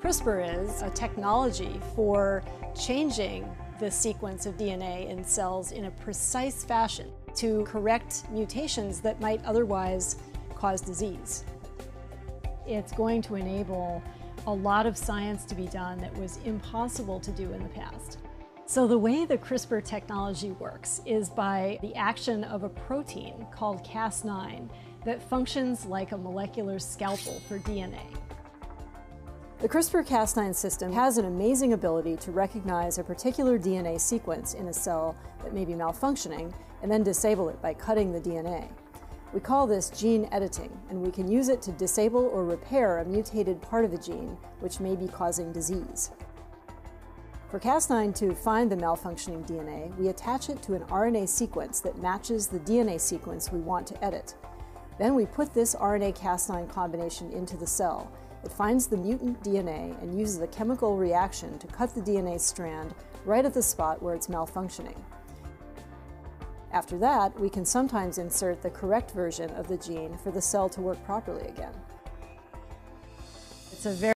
CRISPR is a technology for changing the sequence of DNA in cells in a precise fashion to correct mutations that might otherwise cause disease. It's going to enable a lot of science to be done that was impossible to do in the past. So the way the CRISPR technology works is by the action of a protein called Cas9 that functions like a molecular scalpel for DNA. The CRISPR-Cas9 system has an amazing ability to recognize a particular DNA sequence in a cell that may be malfunctioning and then disable it by cutting the DNA. We call this gene editing, and we can use it to disable or repair a mutated part of the gene which may be causing disease. For Cas9 to find the malfunctioning DNA, we attach it to an RNA sequence that matches the DNA sequence we want to edit. Then we put this RNA-Cas9 combination into the cell. It finds the mutant DNA and uses a chemical reaction to cut the DNA strand right at the spot where it's malfunctioning. After that, we can sometimes insert the correct version of the gene for the cell to work properly again. It's a very